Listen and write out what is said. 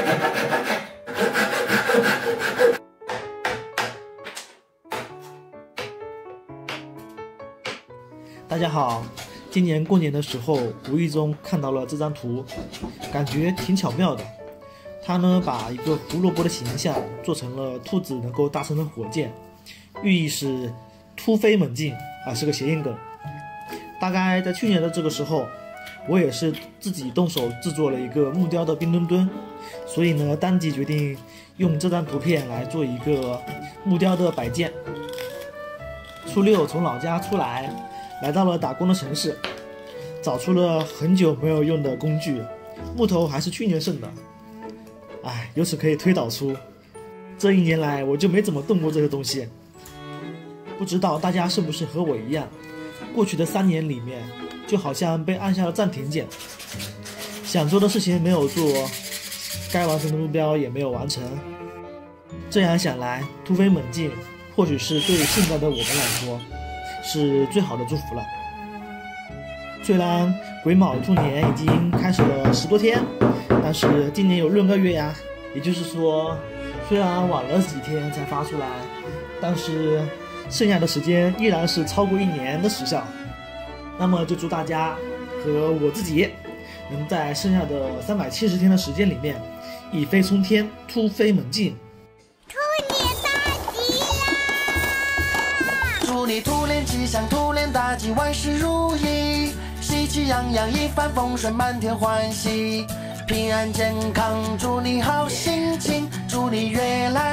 大家好，今年过年的时候，无意中看到了这张图，感觉挺巧妙的。他呢，把一个胡萝卜的形象做成了兔子能够搭乘的火箭，寓意是突飞猛进啊，是个谐音梗。大概在去年的这个时候，我也是自己动手制作了一个木雕的冰墩墩，所以呢，当即决定用这张图片来做一个木雕的摆件。初六从老家出来，来到了打工的城市，找出了很久没有用的工具，木头还是去年剩的。哎，由此可以推导出，这一年来我就没怎么动过这个东西。不知道大家是不是和我一样，过去的三年里面，就好像被按下了暂停键，想做的事情没有做，该完成的目标也没有完成。这样想来，突飞猛进，或许是对现在的我们来说，是最好的祝福了。虽然癸卯兔年已经开始了十多天。但是今年有闰个月呀，也就是说，虽然晚了几天才发出来，但是剩下的时间依然是超过一年的时效。那么就祝大家和我自己，能在剩下的三百七十天的时间里面，一飞冲天，突飞猛进。兔年大吉啦！祝你兔年吉祥，兔年大吉，万事如意，喜气洋洋，一帆风顺，满天欢喜。平安健康，祝你好心情，祝你越来。